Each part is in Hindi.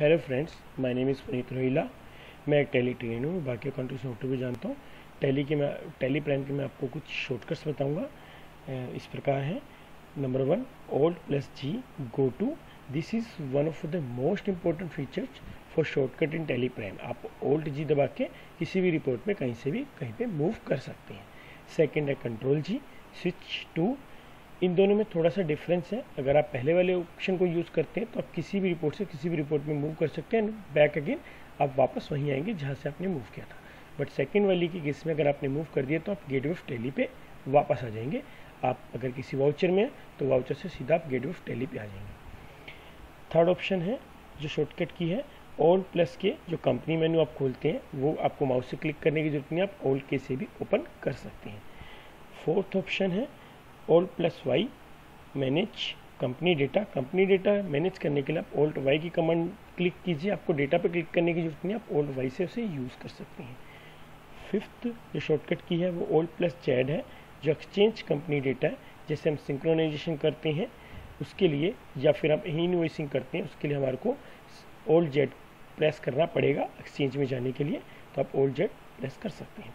Hello friends my name is Puneet Rohila मैं एक टेली ट्रेन हूँ, बाकी अकाउंटिंग सॉफ्टवेयर भी जानता हूँ। टेली के मैं टेली प्राइम के मैं आपको कुछ शॉर्टकट्स बताऊँगा। इस प्रकार है। Number one alt plus G go to this is one of the most important features for shortcut in Tally Prime आप ओल्ड जी दबा के किसी भी रिपोर्ट में कहीं से भी कहीं पे मूव कर सकते हैं। सेकेंड है कंट्रोल जी स्विच टू इन दोनों में थोड़ा सा डिफरेंस है। अगर आप पहले वाले ऑप्शन को यूज़ करते हैं तो आप किसी भी रिपोर्ट से किसी भी रिपोर्ट में मूव कर सकते हैं। बैक अगेन आप वापस वहीं आएँगे जहाँ से आपने मूव किया था। बट सेकेंड वाली की केस में अगर आपने मूव कर दिया तो आप गेट ऑफ़ टेली पे वापस आ जाएँगे। आप अगर किसी वाउचर में तो वाउचर से सीधा आप गेट ऑफ़ टेली पे आ जाएँगे। थर्ड ऑप्शन है, जो शॉर्टकट की है ओल्ड प्लस के जो कंपनी मेन्यू आप खोलते हैं, वो आपको माउस से क्लिक करने की ज़रूरत नहीं आप ओल्ड के से भी ओपन कर सकते हैं। फोर्थ ऑप्शन है alt plus Y manage company data company data manage करने के लिए आप ओल्ड वाई की कमांड क्लिक कीजिए। आपको डेटा पे क्लिक करने की ज़रूरत नहीं आप ओल्ड वाई से उसे यूज़ कर सकते हैं। फिफ्थ जो शॉर्टकट की है, वो ओल्ड प्लस चैड है, जो एक्सचेंज कंपनी डेटा है, जैसे हम सिंक्रोनाइजेशन करते हैं। उसके लिए, या फिर आप इनवॉइसिंग करते हैं, उसके लिए हमारे को ओल्ड जेड प्रेस करना पड़ेगा एक्सचेंज में जाने के लिए। तो आप ओल्ड जेड प्रेस कर सकते हैं।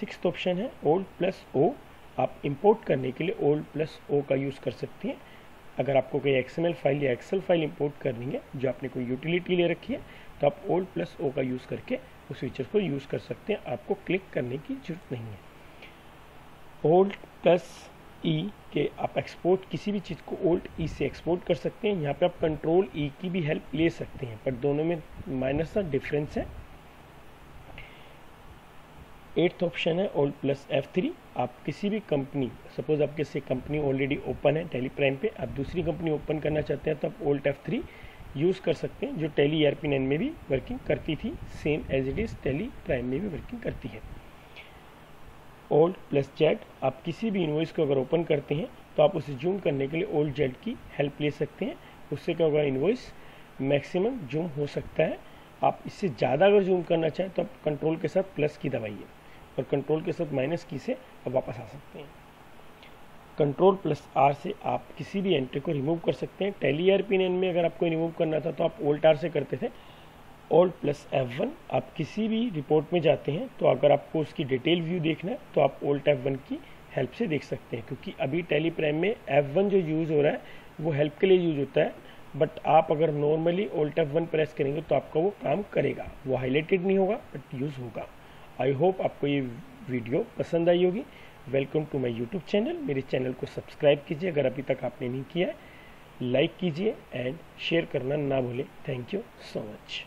सिक्स ऑप्शन है ओल्ड प्लस ओ आप इंपोर्ट करने के लिए ओल्ड प्लस ओ का यूज़ कर सकते हैं। अगर आपको कोई एक्सएमएल फ़ाइल या एक्सेल फ़ाइल इंपोर्ट करनी है, जो आपने कोई यूटिलिटी ले रखी है तो आप ओल्ड प्लस ओ का यूज़ करके उस फीचर को यूज़ कर सकते हैं। आपको क्लिक करने की ज़रूरत नहीं है। ओल्ड प्लस ई के आप एक्सपोर्ट किसी भी चीज़ को ओल्ड ई से एक्सपोर्ट कर सकते हैं। यहाँ पे आप कंट्रोल ई की भी हेल्प ले सकते हैं, पर दोनों में माइनस सा डिफरेंस है। एट्थ ऑप्शन है ओल्ड प्लस एफ़ थ्री आप किसी भी कंपनी सपोज़ आपके से कंपनी ऑलरेडी ओपन है टेली प्राइम पे, आप दूसरी कंपनी ओपन करना चाहते हैं तो आप ओल्ड एफ़ थ्री यूज़ कर सकते हैं, जो टेली आर पी में भी वर्किंग करती थी same as it is Tally Prime में भी वर्किंग करती है. ओल्ड प्लस जेड आप किसी भी इन्वॉइस को अगर ओपन करते हैं तो आप उसे जूम करने के लिए ओल्ड जेड की हेल्प ले सकते हैं. उससे क्या होगा इन्वॉइस मैक्सिमम जूम हो सकता है. आप इससे ज़्यादा अगर जूम करना चाहें तो आप कंट्रोल के साथ प्लस की दबाइए. और कंट्रोल के साथ माइनस की से अब वापस आ सकते हैं। कंट्रोल प्लस आर से आप किसी भी एंट्री को रिमूव कर सकते हैं। टेली आर पी में अगर आपको रिमूव करना था तो आप ओल्ट आर से करते थे। ओल्ड प्लस एफ़ वन आप किसी भी रिपोर्ट में जाते हैं तो अगर आपको उसकी डिटेल व्यू देखना है तो आप ओल्ट एफ़ वन की हेल्प से देख सकते हैं। क्योंकि अभी टेली प्राइम में एफ़ वन जो यूज़ हो रहा है, वो हेल्प के लिए यूज़ होता है। बट आप अगर normally alt F one press करेंगे तो आपका वो काम करेगा। वो हाईलाइटेड नहीं होगा बट यूज़ होगा। आई होप आपको ये वीडियो पसंद आई होगी। Welcome to my YouTube channel. मेरे चैनल को सब्सक्राइब कीजिए अगर अभी तक आपने नहीं किया है। लाइक कीजिए एंड शेयर करना ना भूलें। Thank you so much.